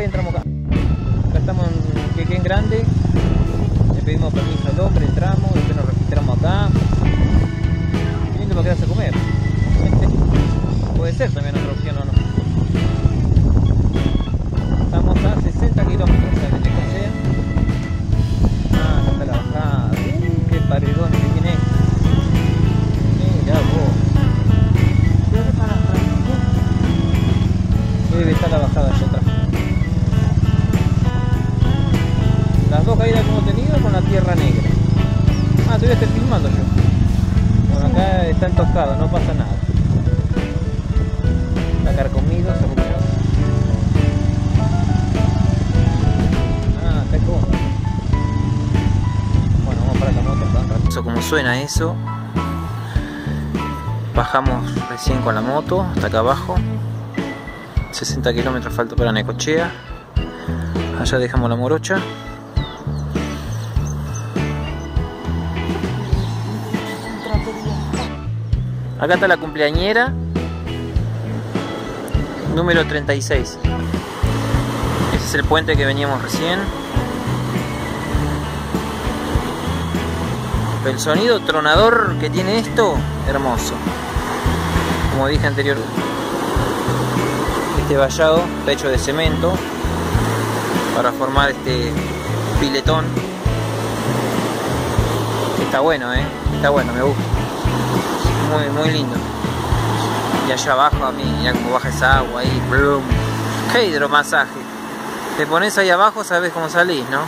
y entramos acá. Acá estamos en Quequén Grande. Le pedimos permiso al hombre, entramos, después nos registramos acá. Lindo para quedarse a comer. Puede ser también otra opción o no. Estamos a 60 kilómetros de Necochea. Ah, acá la bajada. Uh, qué paredones Debe estar la bajada allá atrás. Las dos caídas que hemos tenido con la tierra negra. Ah, todavía estoy filmando yo. Bueno, acá está entoscado, no pasa nada. Está carcomido, se. Ah, está cómodo. Bueno, vamos para la moto acá. Eso como suena eso. Bajamos recién con la moto hasta acá abajo. 60 kilómetros falta para Necochea. Allá dejamos la morocha. Acá está la cumpleañera. Número 36. Ese es el puente que veníamos recién. El sonido tronador que tiene esto, hermoso. Como dije anteriormente este vallado pecho de cemento para formar este piletón. Está bueno eh está bueno me gusta. Muy muy lindo. Y allá abajo a mí mira cómo baja esa agua ahí brum. qué hidromasaje. Te pones ahí abajo sabes cómo salís no